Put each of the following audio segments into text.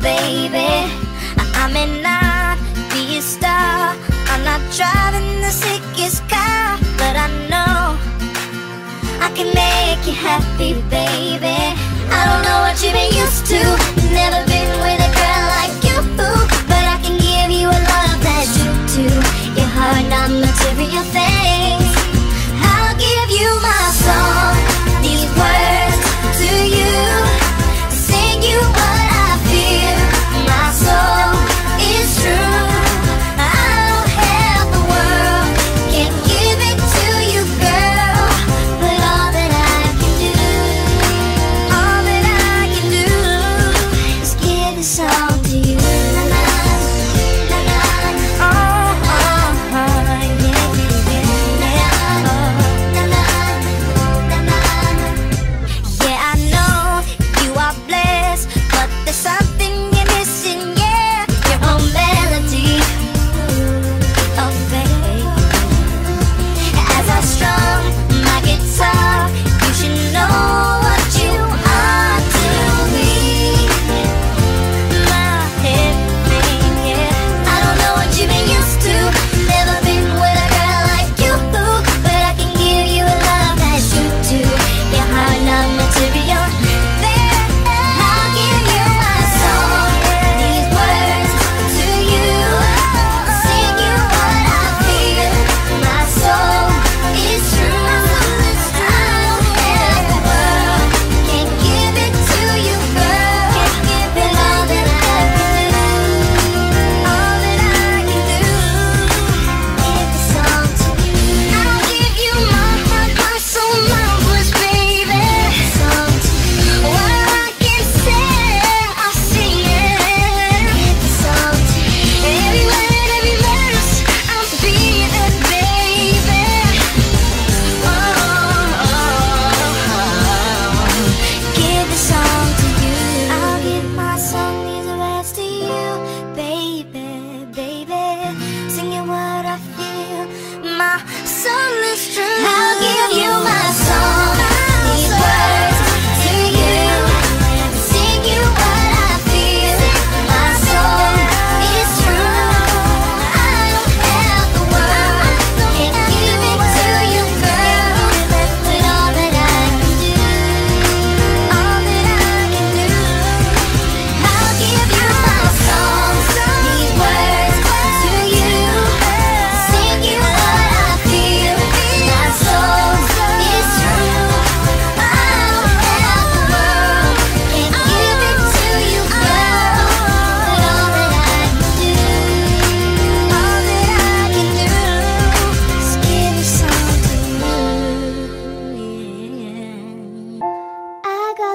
baby I may not be a star. I'm not driving the sickest car But I know I can make you happy, baby I don't know what you've been used to Never been with a girl like you But I can give you a love that you do. Your heart, not material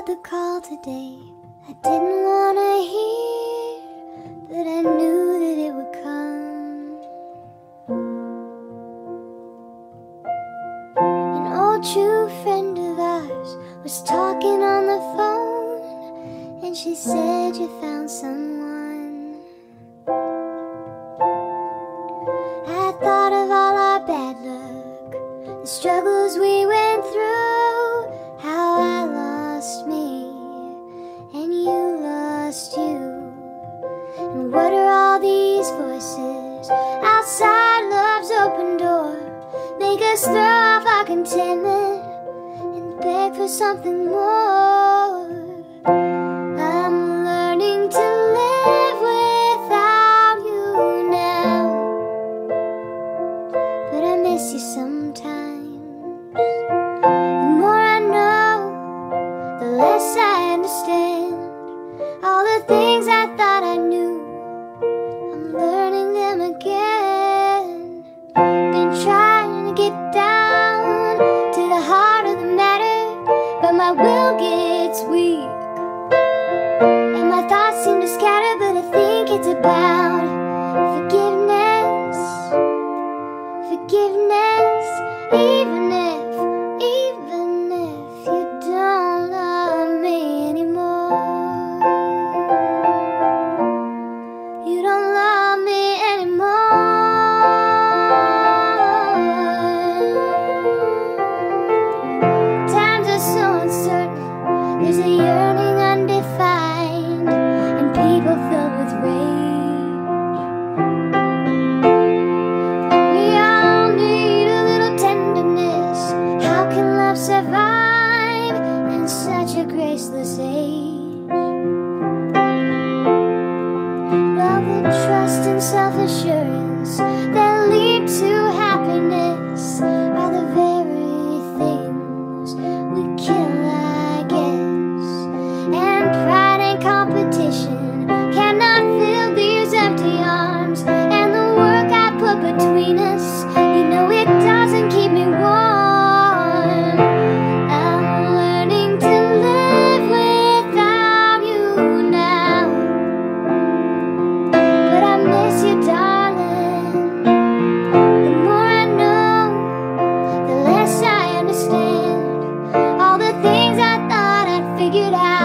the call today. I didn't want to hear But I knew that it would come. An old true friend of ours Was talking on the phone And she said you found someone the off our contentment and beg for something more. down. Trust figured out.